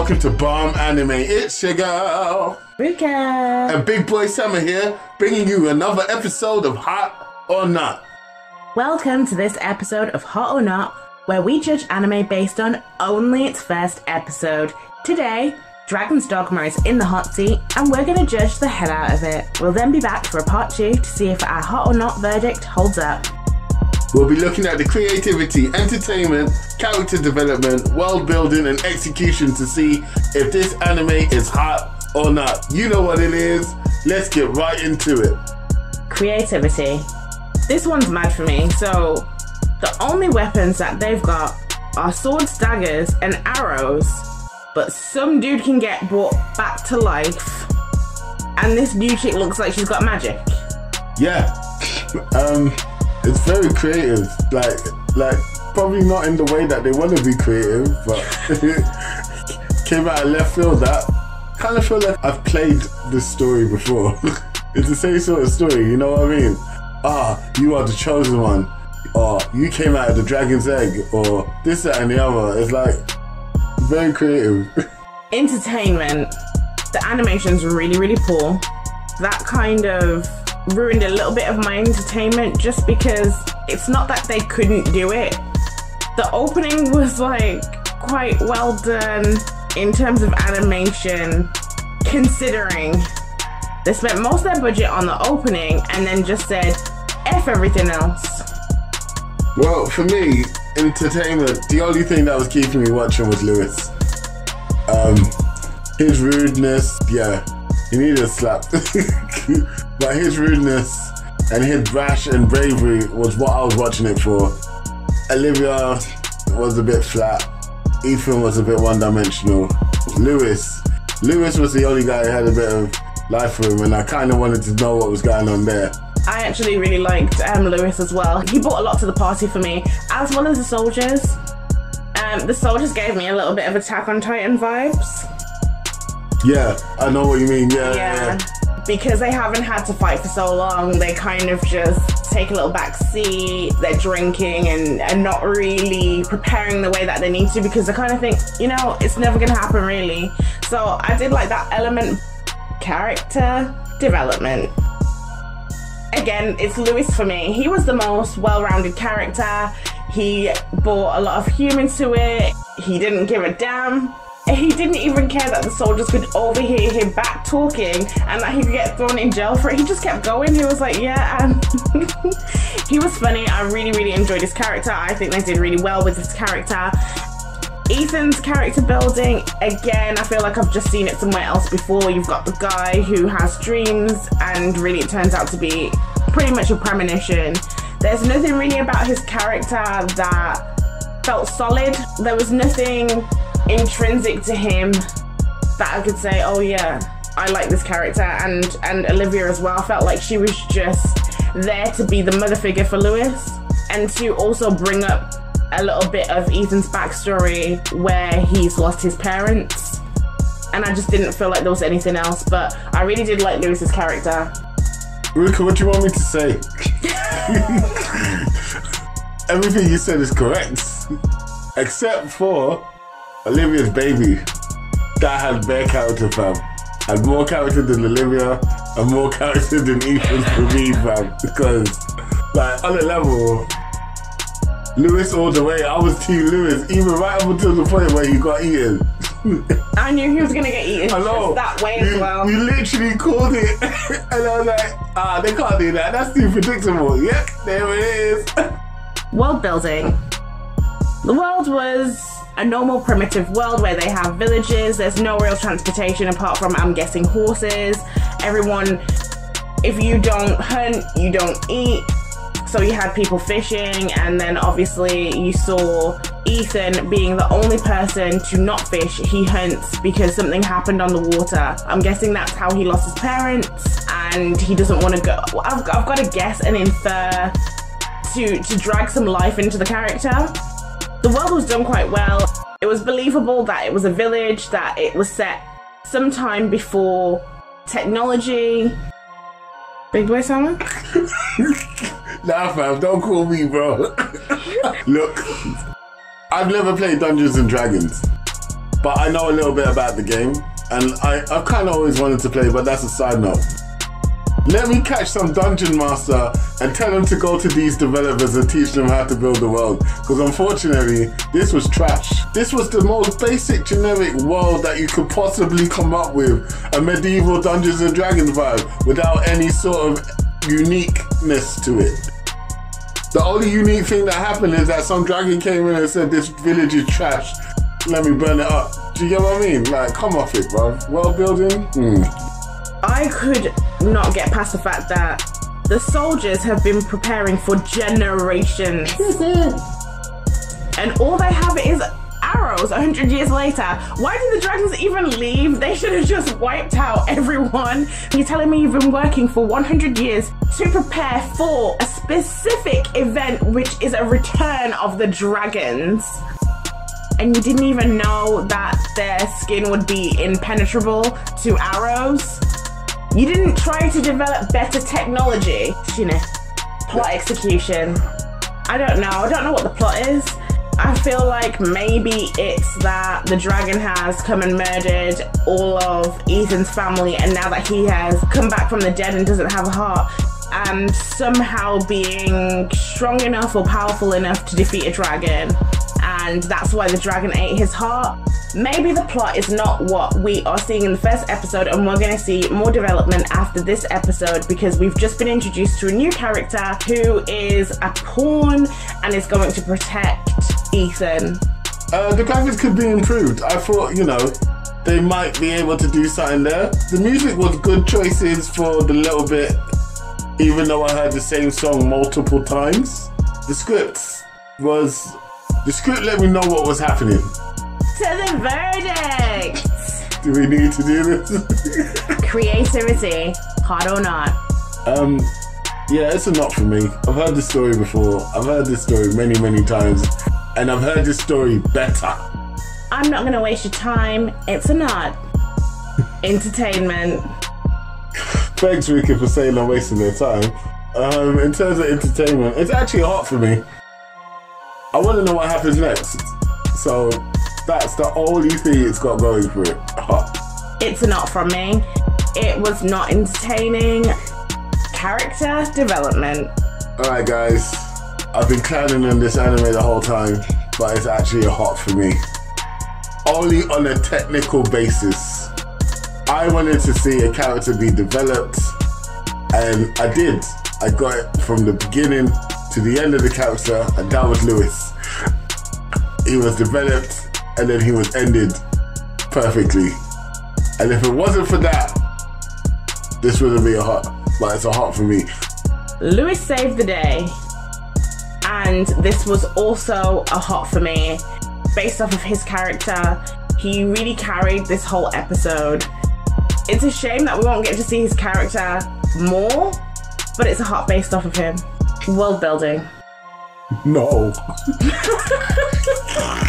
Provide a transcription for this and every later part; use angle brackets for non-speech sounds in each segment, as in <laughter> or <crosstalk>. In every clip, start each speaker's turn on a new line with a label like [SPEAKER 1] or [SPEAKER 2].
[SPEAKER 1] welcome to Bomb Anime. It's your girl.
[SPEAKER 2] Ruka.
[SPEAKER 1] And Big Boi Sama here, bringing you another episode of Hot or Not.
[SPEAKER 2] Welcome to this episode of Hot or Not, where we judge anime based on only its first episode. Today, Dragon's Dogma is in the hot seat, and we're going to judge the hell out of it. We'll then be back for a part two to see if our Hot or Not verdict holds up.
[SPEAKER 1] We'll be looking at the creativity, entertainment, character development, world building, and execution to see if this anime is hot or not. You know what it is. Let's get right into it.
[SPEAKER 2] Creativity. This one's mad for me. So, the only weapons that they've got are swords, daggers, and arrows, but some dude can get brought back to life, and this new chick looks like she's got magic.
[SPEAKER 1] Yeah. um, it's very creative. Like, like probably not in the way that they want to be creative, but <laughs> came out of left field. That kind of feel like I've played this story before. <laughs> it's the same sort of story, you know what I mean? Ah, you are the chosen one, or you came out of the dragon's egg, or this, that, and the other. It's like very creative. <laughs>
[SPEAKER 2] Entertainment. The animation's really, really poor. That kind of ruined a little bit of my entertainment just because it's not that they couldn't do it. The opening was like quite well done in terms of animation, considering they spent most of their budget on the opening and then just said, F everything else.
[SPEAKER 1] Well, for me, entertainment, the only thing that was keeping me watching was Lewis. Um, his rudeness, yeah, he needed a slap. <laughs> but his rudeness and his brash and bravery was what I was watching it for. Olivia was a bit flat. Ethan was a bit one dimensional. Lewis, Lewis was the only guy who had a bit of life for him, and I kind of wanted to know what was going on there.
[SPEAKER 2] I actually really liked um, Lewis as well. He brought a lot to the party for me, as well as the soldiers. Um, the soldiers gave me a little bit of Attack on Titan vibes.
[SPEAKER 1] Yeah, I know what you mean. Yeah, yeah.
[SPEAKER 2] yeah. Because they haven't had to fight for so long, they kind of just take a little back seat, they're drinking and, and not really preparing the way that they need to because they kind of think, you know, it's never going to happen really. So I did like that element character development again, it's Lewis for me. He was the most well rounded character. He brought a lot of humour to it. He didn't give a damn. He didn't even care that the soldiers could overhear him back talking and that he could get thrown in jail for it. He just kept going. He was like, yeah, and <laughs> he was funny. I really, really enjoyed his character. I think they did really well with his character. Ethan's character building, again, I feel like I've just seen it somewhere else before. You've got the guy who has dreams, and really it turns out to be pretty much a premonition. There's nothing really about his character that felt solid. There was nothing intrinsic to him that I could say, oh yeah, I like this character. And and Olivia as well. Felt like she was just there to be the mother figure for Lewis and to also bring up a little bit of Ethan's backstory where he's lost his parents. And I just didn't feel like there was anything else, but I really did like Lewis's character.
[SPEAKER 1] Ruka, what do you want me to say? <laughs> <laughs> Everything you said is correct. Except for Olivia's baby. That had bare character, fam. Had more character than Olivia and more character than Ethan for me, fam. Because, like, on a level, Lewis all the way. I was Team Lewis, even right up until the point where he got eaten.
[SPEAKER 2] I knew he was gonna get eaten. <laughs> Know that way as well.
[SPEAKER 1] You literally called it, <laughs> and I was like, ah, they can't do that. That's too predictable. Yep, there it is. <laughs>
[SPEAKER 2] World building. The world was a normal primitive world where they have villages. There's no real transportation apart from, I'm guessing, horses. Everyone, if you don't hunt, you don't eat so you had people fishing, and then obviously you saw Ethan being the only person to not fish. He hunts because something happened on the water. I'm guessing that's how he lost his parents, and he doesn't want to go. I've, I've got to guess and infer to to drag some life into the character. The world was done quite well. It was believable that it was a village, that it was set sometime before technology. Big Boi Sama? <laughs>
[SPEAKER 1] Nah, fam, don't call me, bro. <laughs> Look, I've never played Dungeons and Dragons. but I know a little bit about the game, and I, I've kind of always wanted to play, but that's a side note. Let me catch some dungeon master and tell them to go to these developers and teach them how to build the world. Because unfortunately, this was trash. This was the most basic generic world that you could possibly come up with. A medieval Dungeons and Dragons vibe without any sort of uniqueness to it. The only unique thing that happened is that some dragon came in and said this village is trash. Let me burn it up. Do you get what I mean? Like, come off it, bro. World building? Hmm.
[SPEAKER 2] I could not get past the fact that the soldiers have been preparing for generations. <laughs> and all they have is arrows 100 years later. Why did the dragons even leave? They should have just wiped out everyone. You're telling me you've been working for 100 years to prepare for a specific event, which is a return of the dragons. And you didn't even know that their skin would be impenetrable to arrows. You didn't try to develop better technology. You know, plot execution. I don't know. I don't know what the plot is. I feel like maybe it's that the dragon has come and murdered all of Ethan's family, and now that he has come back from the dead and doesn't have a heart, and somehow being strong enough or powerful enough to defeat a dragon, and that's why the dragon ate his heart. Maybe the plot is not what we are seeing in the first episode, and we're going to see more development after this episode because we've just been introduced to a new character who is a pawn and is going to protect Ethan.
[SPEAKER 1] Uh, the graphics could be improved. I thought, you know, they might be able to do something there. The music was good choices for the little bit, even though I heard the same song multiple times. The script was. The script let me know what was happening.
[SPEAKER 2] To the verdict!
[SPEAKER 1] Do we need to do this? <laughs>
[SPEAKER 2] Creativity, hot or not.
[SPEAKER 1] um, yeah, it's a not for me. I've heard this story before. I've heard this story many, many times, and I've heard this story better.
[SPEAKER 2] I'm not going to waste your time. It's a not. <laughs> Entertainment.
[SPEAKER 1] Thanks, Ricky, for saying I'm wasting their time. Um, in terms of entertainment, it's actually hot for me. I want to know what happens next. So that's the only thing it's got going for it. <laughs>
[SPEAKER 2] It's not from me. It was not entertaining. Character development.
[SPEAKER 1] Alright, guys. I've been clowning on this anime the whole time, but it's actually a hot for me. Only on a technical basis. I wanted to see a character be developed, and I did. I got it from the beginning to the end of the character, and that was Lewis. He was developed, and then he was ended perfectly. And if it wasn't for that, this wouldn't be a hot, Like it's a hot for me.
[SPEAKER 2] Lewis saved the day. And this was also a hot for me. Based off of his character, he really carried this whole episode. It's a shame that we won't get to see his character more, but it's a hot based off of him. World building.
[SPEAKER 1] No. <laughs>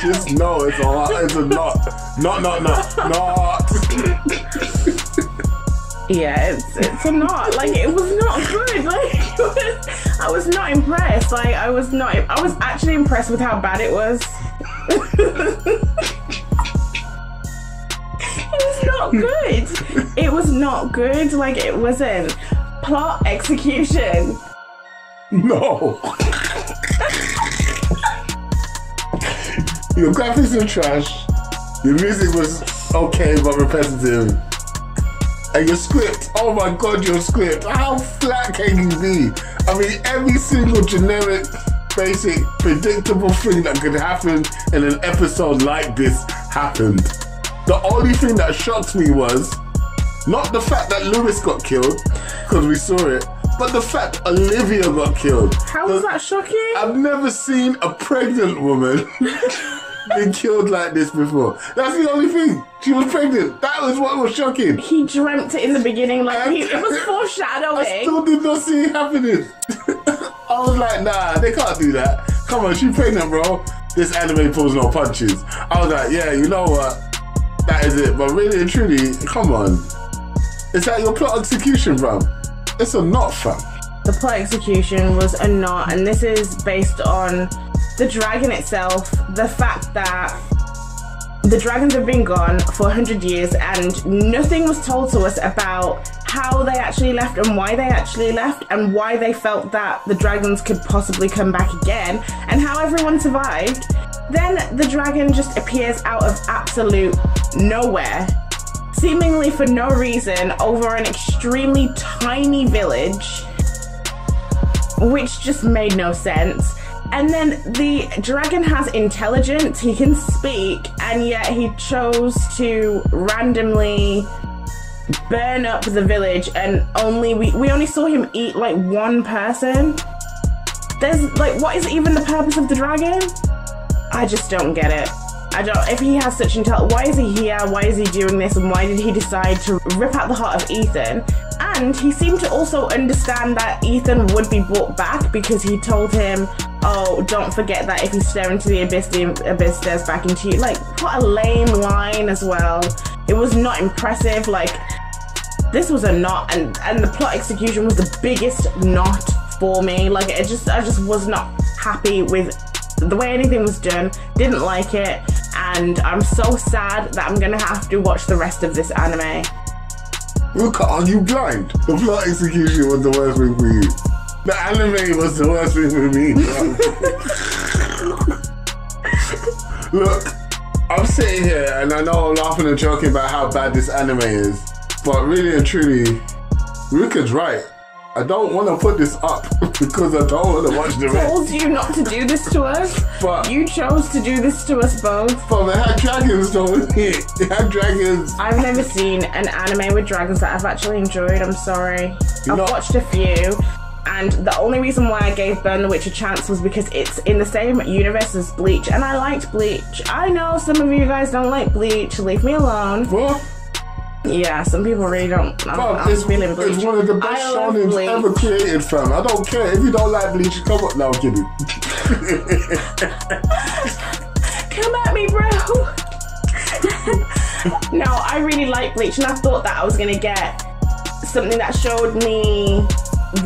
[SPEAKER 1] Just no, it's a lot, it's a not. Not, not, not, not.
[SPEAKER 2] Yeah, it's it's a not. Like it was not good. <laughs> Like it was, I was not impressed. Like I was not. I was actually impressed with how bad it was. <laughs> it was not good. It was not good. Like it wasn't. Plot execution.
[SPEAKER 1] No. Your graphics are trash. Your music was okay but repetitive. And your script, oh my god, your script. How flat can you be? I mean, every single generic, basic, predictable thing that could happen in an episode like this happened. The only thing that shocked me was not the fact that Lewis got killed, because we saw it, but the fact Olivia got killed.
[SPEAKER 2] How was that shocking?
[SPEAKER 1] I've never seen a pregnant woman <laughs> be killed like this before. That's the only thing. She was pregnant. That was what was shocking.
[SPEAKER 2] He dreamt it in the beginning, like he, it was <laughs> foreshadowing.
[SPEAKER 1] I still did not see it happening. <laughs> I was like, nah, they can't do that. Come on, she's pregnant, bro. This anime pulls no punches. I was like, yeah, you know what? That is it. But really and truly, come on. Is that your plot execution, bro? It's a not, fam.
[SPEAKER 2] the plot execution was a not, and this is based on the dragon itself. The fact that the dragons have been gone for 100 years and nothing was told to us about how they actually left and why they actually left and why they felt that the dragons could possibly come back again and how everyone survived. Then the dragon just appears out of absolute nowhere, seemingly for no reason, over an extremely tiny village, which just made no sense. And then the dragon has intelligence, he can speak, and yet he chose to randomly burn up the village and only we, we only saw him eat like one person. There's like what is even the purpose of the dragon? I just don't get it. I don't if he has such intel why is he here? Why is he doing this and why did he decide to rip out the heart of Ethan? And he seemed to also understand that Ethan would be brought back because he told him, Oh, don't forget that if you stare into the abyss, the abyss stares back into you. Like, what a lame line as well. It was not impressive. Like, this was a not, and and the plot execution was the biggest not for me. Like, it just, I just was not happy with the way anything was done. Didn't like it, and I'm so sad that I'm gonna have to watch the rest of this anime.
[SPEAKER 1] Look, are you blind? The plot execution was the worst thing for you. The anime was the worst thing for me. Look, I'm sitting here and I know I'm laughing and joking about how bad this anime is, but really and truly, Ruka's right. I don't want to put this up <laughs> because I don't want to watch the rest.
[SPEAKER 2] Told you not to do this to us.
[SPEAKER 1] But
[SPEAKER 2] You chose to do this to us both.
[SPEAKER 1] but they had dragons, don't they? They had dragons.
[SPEAKER 2] I've never seen an anime with dragons that I've actually enjoyed. I'm sorry. I've
[SPEAKER 1] know-
[SPEAKER 2] watched a few, and the only reason why I gave Burn the Witch a chance was because it's in the same universe as Bleach, and I liked Bleach. I know some of you guys don't like Bleach. Leave me alone.
[SPEAKER 1] What?
[SPEAKER 2] Yeah, some people really don't. I'm,
[SPEAKER 1] Fam,
[SPEAKER 2] I'm
[SPEAKER 1] it's,
[SPEAKER 2] feeling Bleach.
[SPEAKER 1] it's one of the best shonens ever created, fam. I don't care if you don't like Bleach. Come on, no, I'm kidding. <laughs>
[SPEAKER 2] Come at me, bro. <laughs> no, I really like Bleach, and I thought that I was gonna get something that showed me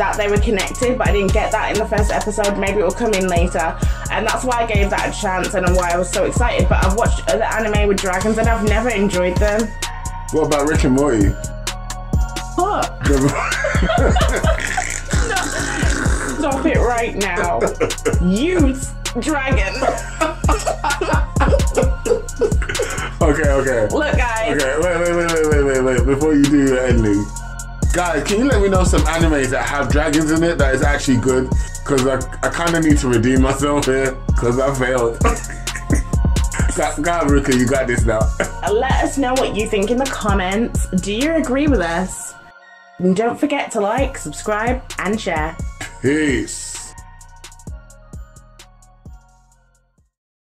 [SPEAKER 2] that they were connected, but I didn't get that in the first episode. Maybe it will come in later, and that's why I gave that a chance and why I was so excited. But I've watched other anime with dragons, and I've never enjoyed them.
[SPEAKER 1] what about Rick and Morty?
[SPEAKER 2] What? <laughs> Stop it right now, you dragon. <laughs>
[SPEAKER 1] okay, okay.
[SPEAKER 2] Look, guys.
[SPEAKER 1] Okay, wait, wait, wait, wait, wait, wait, wait. Before you do the ending, guys, can you let me know some animes that have dragons in it that is actually good? Because I, I kind of need to redeem myself here because I failed. <laughs> God, God, Ruka, you got this now. <laughs>
[SPEAKER 2] Uh, let us know what you think in the comments. Do you agree with us? And don't forget to like, subscribe, and share.
[SPEAKER 1] Peace.